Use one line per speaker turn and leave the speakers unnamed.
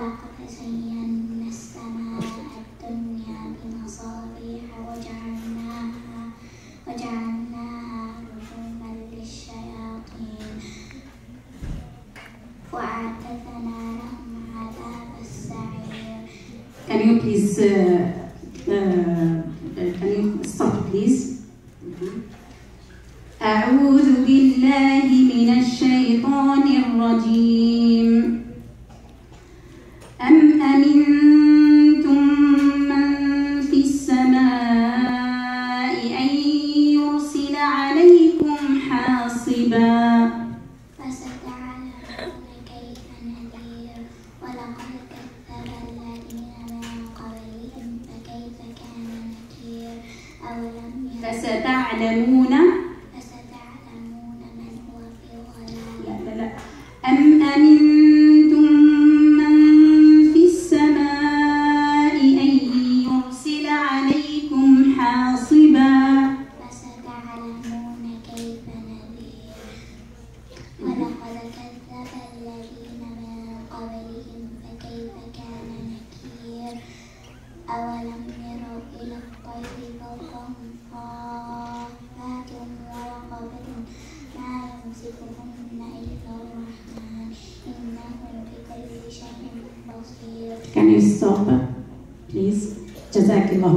ولقد زينا السماء الدنيا بمصابيح وجعلناها وجعلناها رجوما للشياطين. وأعتدنا لهم عذاب السعير.
Can you please uh, uh, can you stop please? أعوذ بالله من الشيطان الرجيم. أم أمنتم من في السماء أن يرسل عليكم حاصبا؟
فستعلمون كيف نذير ولقد كذب الذين من قبلهم فكيف كان نكير أولم
فستعلمون
ولقد كذب الذين من قبلهم فكيف كان نكير أولم يروا إلى الطير فوقهم صافات ورقبة ما يمسكهن إلا الرحمن إنه بكل شيء بصير
Can you stop please? جزاك الله